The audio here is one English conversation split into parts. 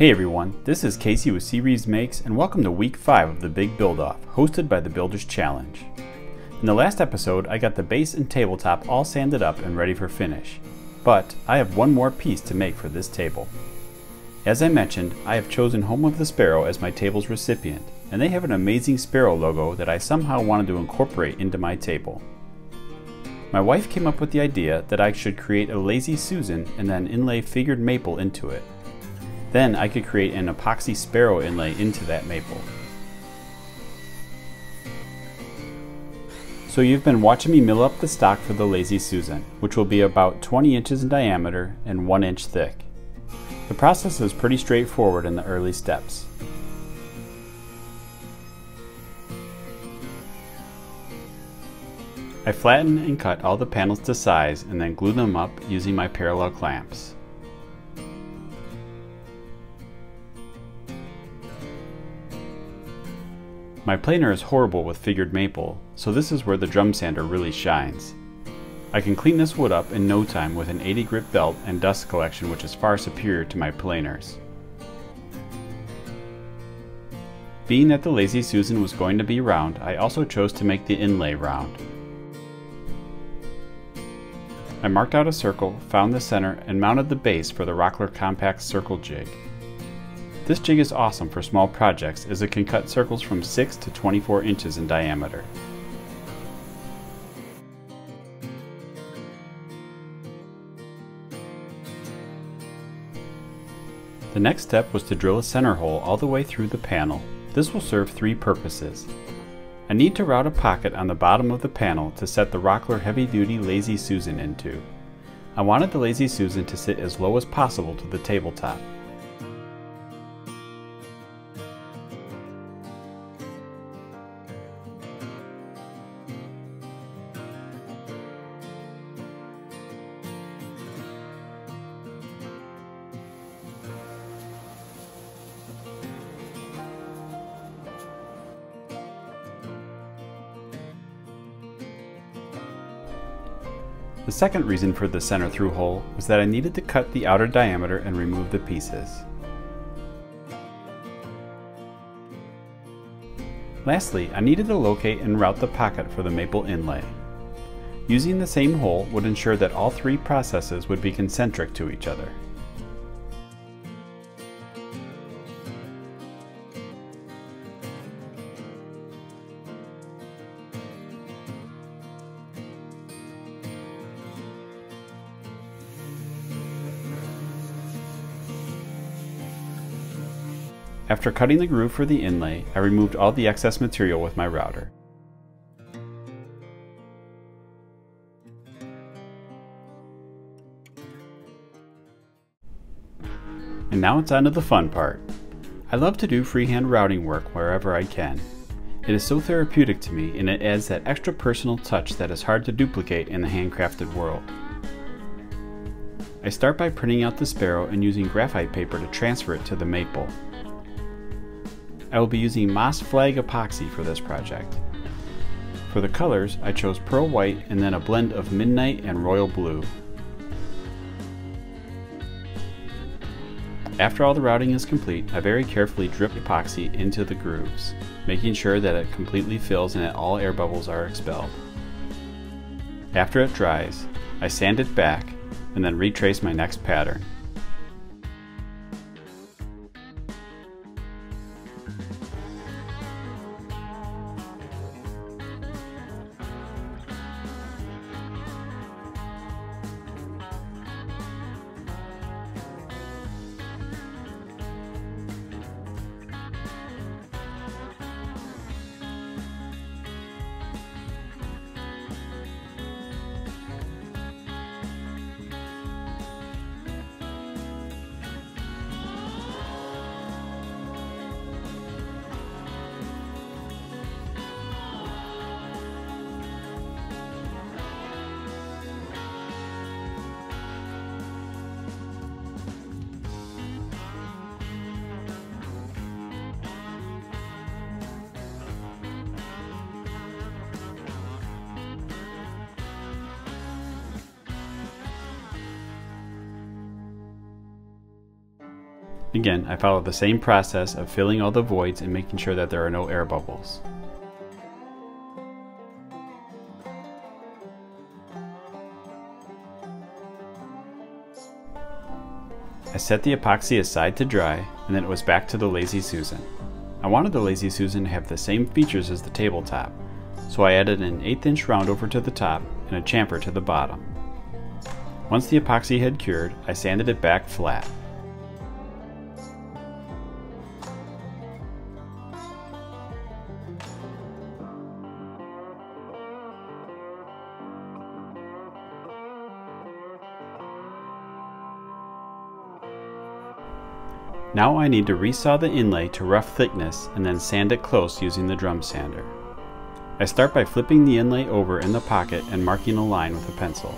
Hey everyone, this is Casey with C. Reeves Makes, and welcome to week 5 of the Big Build Off, hosted by the Builders Challenge. In the last episode, I got the base and tabletop all sanded up and ready for finish, but I have one more piece to make for this table. As I mentioned, I have chosen Home of the Sparrow as my table's recipient, and they have an amazing sparrow logo that I somehow wanted to incorporate into my table. My wife came up with the idea that I should create a lazy Susan and then inlay figured maple into it. Then I could create an epoxy sparrow inlay into that maple. So you've been watching me mill up the stock for the Lazy Susan, which will be about 20 inches in diameter and 1 inch thick. The process is pretty straightforward in the early steps. I flatten and cut all the panels to size and then glue them up using my parallel clamps. My planer is horrible with figured maple, so this is where the drum sander really shines. I can clean this wood up in no time with an 80 grit belt and dust collection which is far superior to my planers. Being that the Lazy Susan was going to be round, I also chose to make the inlay round. I marked out a circle, found the center, and mounted the base for the Rockler Compact Circle Jig. This jig is awesome for small projects as it can cut circles from 6 to 24 inches in diameter. The next step was to drill a center hole all the way through the panel. This will serve three purposes. I need to route a pocket on the bottom of the panel to set the Rockler Heavy Duty Lazy Susan into. I wanted the Lazy Susan to sit as low as possible to the tabletop. The second reason for the center through hole was that I needed to cut the outer diameter and remove the pieces. Lastly, I needed to locate and route the pocket for the maple inlay. Using the same hole would ensure that all three processes would be concentric to each other. After cutting the groove for the inlay, I removed all the excess material with my router. And now it's on to the fun part. I love to do freehand routing work wherever I can. It is so therapeutic to me and it adds that extra personal touch that is hard to duplicate in the handcrafted world. I start by printing out the sparrow and using graphite paper to transfer it to the maple. I will be using MAS Flag epoxy for this project. For the colors, I chose pearl white and then a blend of midnight and royal blue. After all the routing is complete, I very carefully drip epoxy into the grooves, making sure that it completely fills and that all air bubbles are expelled. After it dries, I sand it back and then retrace my next pattern. Again, I follow the same process of filling all the voids and making sure that there are no air bubbles. I set the epoxy aside to dry, and then it was back to the Lazy Susan. I wanted the Lazy Susan to have the same features as the tabletop, so I added an 8th inch round over to the top and a chamfer to the bottom. Once the epoxy had cured, I sanded it back flat. Now I need to resaw the inlay to rough thickness and then sand it close using the drum sander. I start by flipping the inlay over in the pocket and marking a line with a pencil.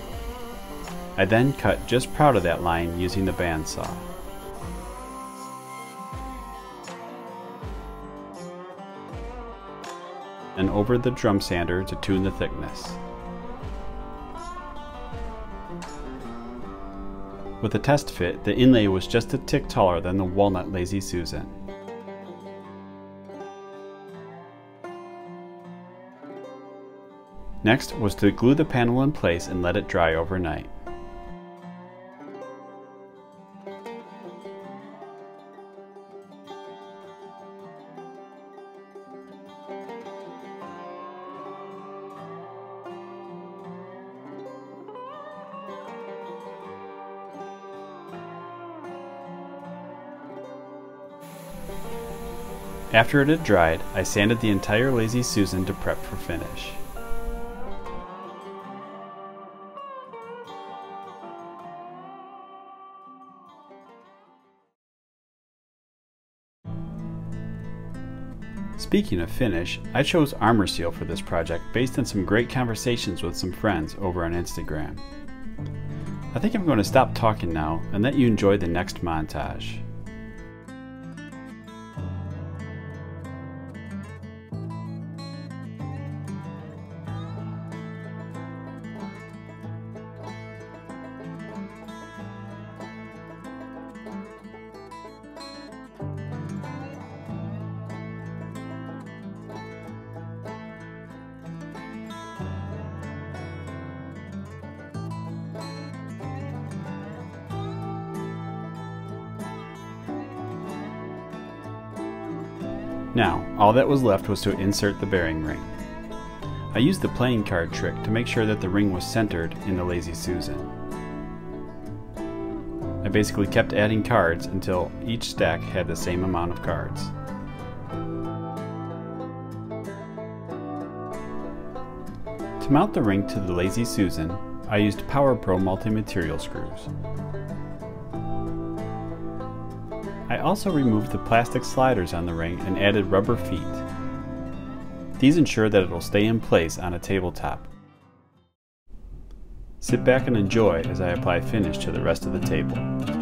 I then cut just proud of that line using the bandsaw. And over the drum sander to tune the thickness. With a test fit, the inlay was just a tick taller than the walnut Lazy Susan. Next was to glue the panel in place and let it dry overnight. After it had dried, I sanded the entire Lazy Susan to prep for finish. Speaking of finish, I chose Arm-R-Seal for this project based on some great conversations with some friends over on Instagram. I think I'm going to stop talking now and let you enjoy the next montage. Now, all that was left was to insert the bearing ring. I used the playing card trick to make sure that the ring was centered in the Lazy Susan. I basically kept adding cards until each stack had the same amount of cards. To mount the ring to the Lazy Susan, I used Power Pro multi-material screws. I also removed the plastic sliders on the ring and added rubber feet. These ensure that it will stay in place on a tabletop. Sit back and enjoy as I apply finish to the rest of the table.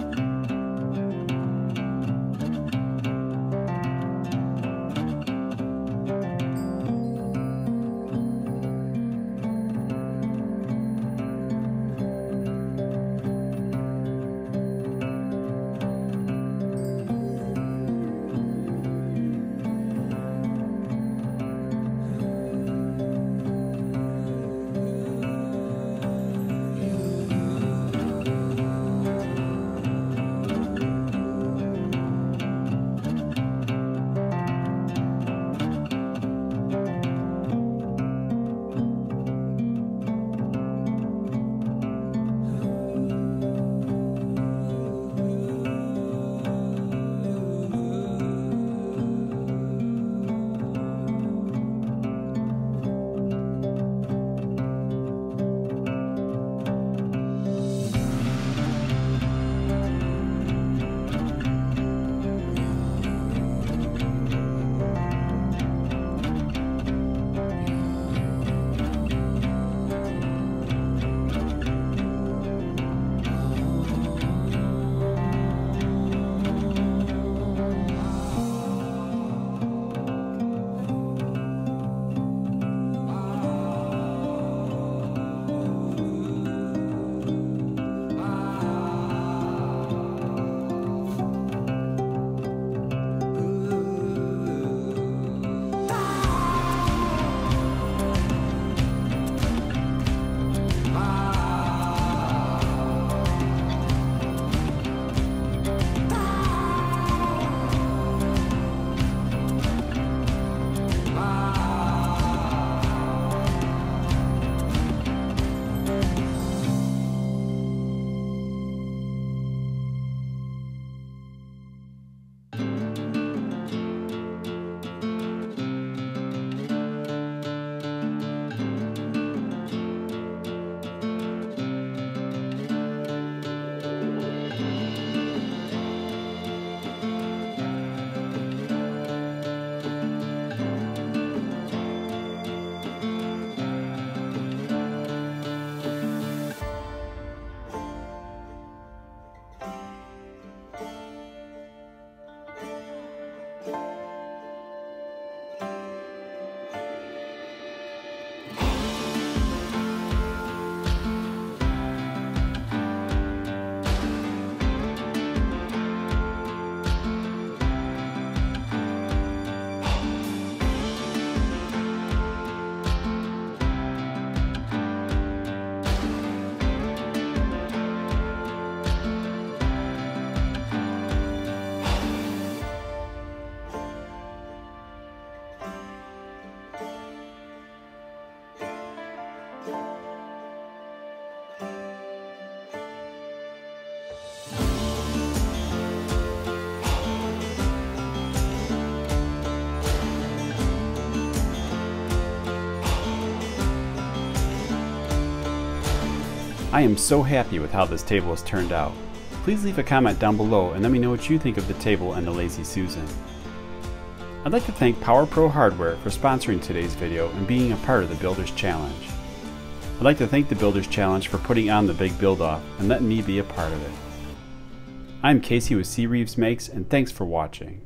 I am so happy with how this table has turned out. Please leave a comment down below and let me know what you think of the table and the Lazy Susan. I'd like to thank Power Pro Hardware for sponsoring today's video and being a part of the Builders Challenge. I'd like to thank the Builders Challenge for putting on the big build off and letting me be a part of it. I'm Casey with C. Reeves Makes and thanks for watching.